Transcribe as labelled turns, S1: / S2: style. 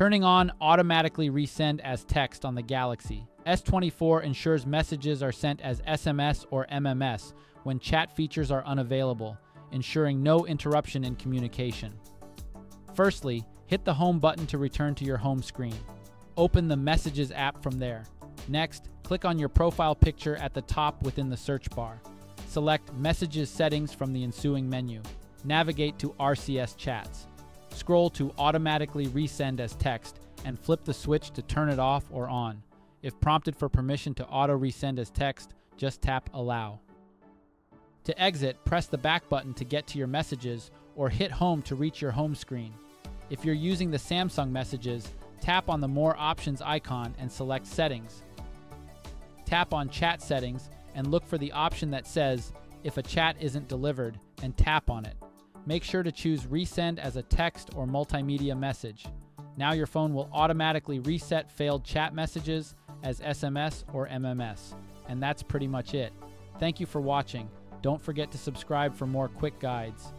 S1: Turning on automatically resend as text on the Galaxy. S24 ensures messages are sent as SMS or MMS when chat features are unavailable, ensuring no interruption in communication. Firstly, hit the home button to return to your home screen. Open the Messages app from there. Next, click on your profile picture at the top within the search bar. Select Messages settings from the ensuing menu. Navigate to RCS Chats. Scroll to Automatically Resend as Text and flip the switch to turn it off or on. If prompted for permission to auto resend as text, just tap Allow. To exit, press the back button to get to your messages or hit home to reach your home screen. If you're using the Samsung messages, tap on the More Options icon and select Settings. Tap on Chat Settings and look for the option that says If a chat isn't delivered and tap on it. Make sure to choose Resend as a text or multimedia message. Now your phone will automatically reset failed chat messages as SMS or MMS. And that's pretty much it. Thank you for watching. Don't forget to subscribe for more quick guides.